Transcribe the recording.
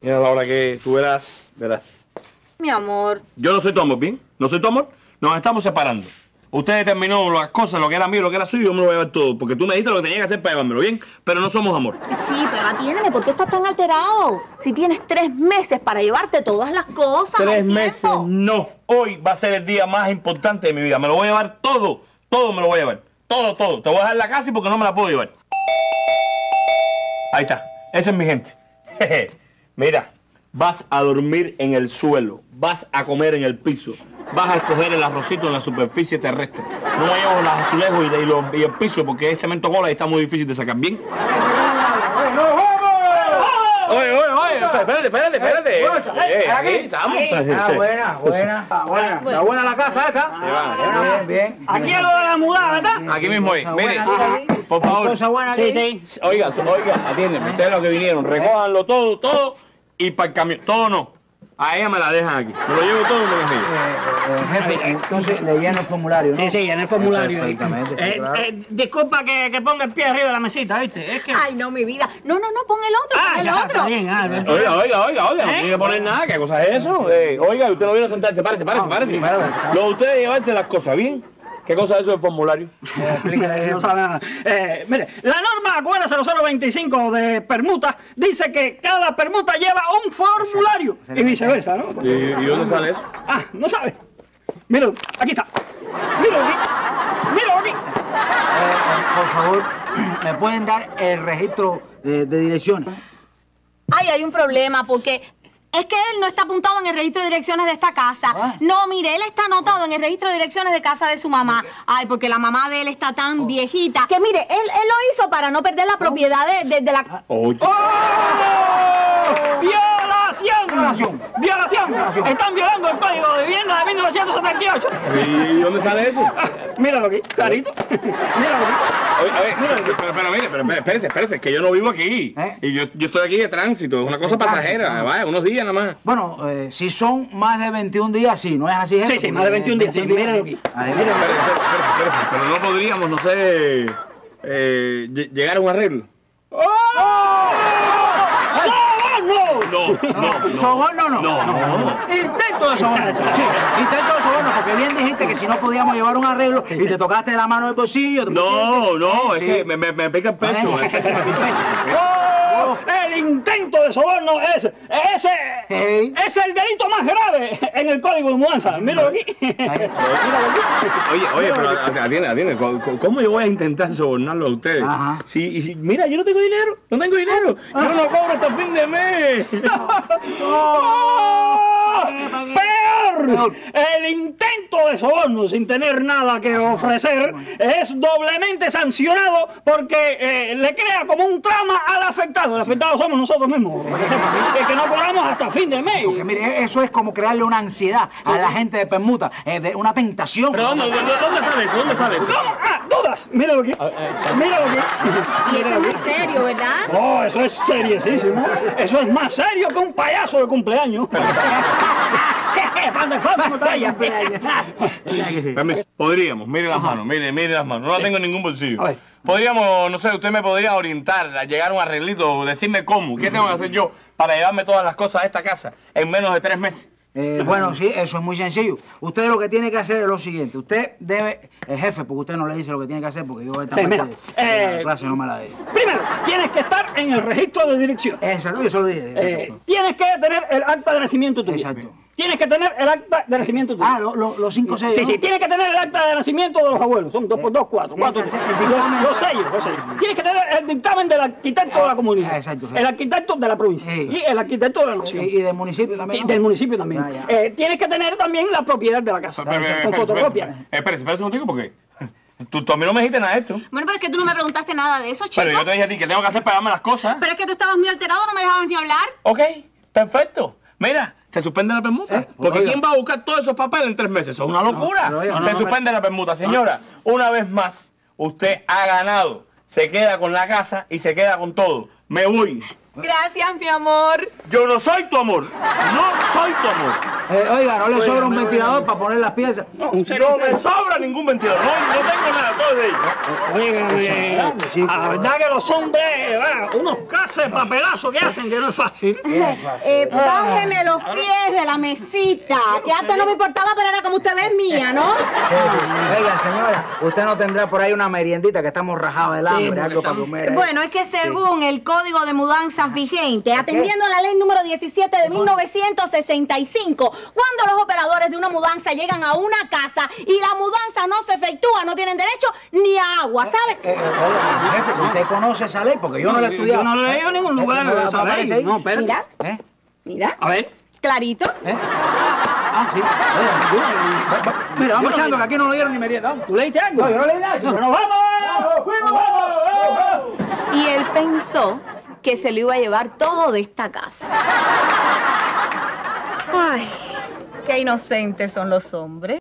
Mira, la hora que tú verás, verás. Mi amor. Yo no soy tu amor, ¿bien? No soy tu amor. Nos estamos separando. Usted determinó las cosas, lo que era mío, lo que era suyo, yo me lo voy a llevar todo. Porque tú me dijiste lo que tenía que hacer para llevármelo, ¿bien? Pero no somos amor. Sí, pero atiéndeme, ¿por qué estás tan alterado? Si tienes tres meses para llevarte todas las cosas. Tres meses, tiempo. no. Hoy va a ser el día más importante de mi vida. Me lo voy a llevar todo. Todo me lo voy a llevar. Todo, todo. Te voy a dejar la casa porque no me la puedo llevar. Ahí está. Esa es mi gente. Jeje. Mira, vas a dormir en el suelo. Vas a comer en el piso. Vas a escoger el arrocito en la superficie terrestre. No me llevo los azulejos y, de- y los- y el piso porque es cemento cola y está muy difícil de sacar. ¿Bien? Oye, oye, oye, espérate, espérate, espérate. Eh, aquí estamos. Ah, buena, buena, ah, buena. Está buena la casa esta. Bien, bien. Aquí es lo de la mudada, ¿verdad? Aquí mismo es. Mire, por favor. Cosa buena aquí. Sí, sí. Oiga, oiga, atiéndeme. Ustedes los que vinieron, recójanlo todo, todo y para el camión. Todo no. A ella me la dejan aquí. Me lo llevo todo y me lo Eh, eh, jefe, entonces le lleno el formulario, ¿no? Sí, sí, en el formulario. Perfectamente, sí, Eh, claro. eh, disculpa que, que ponga el pie arriba de la mesita, ¿viste? Es que... Ay, no, mi vida. No, no, no, pon el otro, ah, pon el ya, otro. bien, ah, bien. Oiga, oiga, oiga, oiga, no tiene que poner nada, ¿qué cosa es eso? Eh, oiga, usted no vino a sentarse, párese, párese, párese. Lo de ustedes es llevarse las cosas, ¿bien? ¿Qué cosa es eso del formulario? Eh, no sabe nada. Eh, mire, la norma acuerda 0025 de permuta dice que cada permuta lleva un formulario y viceversa, ¿no? ¿Y, y dónde sale eso? Ah, no sabe. Míralo, aquí está. Míralo aquí. Míralo aquí. Eh, eh, por favor, ¿me pueden dar el registro de, de direcciones? Ay, hay un problema porque es que él no está apuntado en el registro de direcciones de esta casa. Ah. No, mire, él está anotado en el registro de direcciones de casa de su mamá. Ay, porque la mamá de él está tan viejita que mire, él, él lo hizo para no perder la propiedad de, de- de la... Oye. ¡Oh! Violación. ¡Violación! Violación. Están violando el código de vivienda de 1978. ¿Y dónde sale eso? Míralo aquí, clarito. Míralo aquí. Oye, a ver, pero, pero mire, pero, espérese, espérese, que yo no vivo aquí. ¿Eh? Y yo, yo estoy aquí de tránsito, es una cosa pasajera, ah. vaya, unos días nada más. Bueno, eh, si son más de 21 días, sí, ¿no es así, jefe? Sí, sí, más de 21 días, sí, míralo aquí. Ahí, Espérese, espérese, espérese, espérese, pero no podríamos, no sé, eh, lle- llegar a un arreglo. ¡Oh! ¡Soborno! No, no, no. ¿Soborno no? No, no. Intento de soborno. Sí, intento de soborno, porque bien dijiste que si no podíamos llevar un arreglo y te tocaste la mano del bolsillo. No, no, es que me, me, me pica el pecho. El intento de soborno es ese, es el delito más grave en el código de mudanza. Míralo aquí. Míralo aquí. Oye, oye, pero atiende, atiende. ¿cómo- ¿Cómo yo voy a intentar sobornarlo a ustedes? Ajá. Si, y si- mira, yo no tengo dinero, no tengo dinero. Yo no cobro hasta fin de mes. ¡Oh! ¡Peor! El intento de soborno sin tener nada que ofrecer es doblemente sancionado porque eh, le crea como un trama al afectado. El afectado somos nosotros mismos, para que que no cobramos hasta fin de mes. Que mire, eso es como crearle una ansiedad a la gente de permuta, eh, de una tentación. ¿Pero dónde, dónde, dónde sale eso? ¿Dónde sale eso? ¿Cómo? Ah, dudas. Míralo aquí. Míralo aquí. Y eso es muy serio, ¿verdad? Oh, eso es seriosísimo. Eso es más serio que un payaso de cumpleaños. Podríamos, mire las manos, mire, mire las manos. No la tengo en ningún bolsillo. Podríamos, no sé, usted me podría orientar a llegar a un arreglito, decirme cómo, qué tengo que hacer yo para llevarme todas las cosas a esta casa en menos de tres meses. Eh, bueno, sí, eso es muy sencillo. Usted lo que tiene que hacer es lo siguiente. Usted debe, el jefe, porque usted no le dice lo que tiene que hacer, porque yo esta Sí, parte mira, de, eh, la clase no me la de. Primero, tienes que estar en el registro de dirección. Eso, no, yo se lo dije. Eh, tienes que tener el acta de nacimiento tuyo. Exacto. Tienes que tener el acta de nacimiento tuyo. ah, lo- lo- los cinco sellos. Sí, ¿no? sí, tienes que tener el acta de nacimiento de los abuelos. Son dos por dos, cuatro. Cuatro los, sellos, los sellos. Tienes que tener el dictamen del arquitecto de la comunidad. Ah, exacto, sí. El arquitecto de la provincia. Sí. Y el arquitecto de la nación. Y, y del municipio también. Y del municipio también. Ya. Eh, tienes que tener también la propiedad de la casa. Con fotocopia. Espérese, espérese un momentico porque tú, tú a mí no me dijiste nada de esto. Bueno, pero es que tú no me preguntaste nada de eso, chico. Pero yo te dije a ti que tengo que hacer para darme las cosas. Pero es que tú estabas muy alterado, no me dejabas ni hablar. Ok, perfecto. Mira, se suspende la permuta. Eh, Porque oiga. ¿quién va a buscar todos esos papeles en tres meses? Eso es una locura. pero no, se no, suspende la permuta. Señora, una vez más, usted ha ganado. Se queda con la casa y se queda con todo. Me voy. Gracias, mi amor. Yo no soy tu amor. No soy tu amor. Eh, oiga, ¿no le sobra un ventilador para poner las piezas? No, un serio, No me sobra ningún ventilador. No, no tengo nada, todo es de ella. Óigame, chico. la verdad que los hombres, ah, unos casos de papelazo que hacen que no es fácil. Eh, bájeme los pies de la mesita. Que antes no me importaba, pero ahora como usted ve es mía, ¿no? Eh, Oiga, señora, usted no tendrá por ahí una meriendita que estamos rajados del hambre, porque algo para comer. ¿eh? Bueno, es que según el Código de Mudanzas vigente, atendiendo a la ley número 17 de 1965, cuando los operadores de una mudanza llegan a una casa y la mudanza no se efectúa, no tienen derecho ni a agua, ¿sabe? Eh, eh, jefe, ¿usted conoce esa ley? Porque yo no la he estudiado. Yo no la he leído en ningún lugar ¿No esa ley. ahí? No, espérate. Mira, ¿Eh? mira, A ver. clarito. ¿Eh? Ah, sí. Mira, vamos echando, que aquí no nos dieron ni merienda. vamos. ¿Tú leíste algo? No, yo no leí nada. ¡Nos vamos! fuimos, vamos! Y él pensó que se lo iba a llevar todo de esta casa. Ay, qué inocentes son los hombres.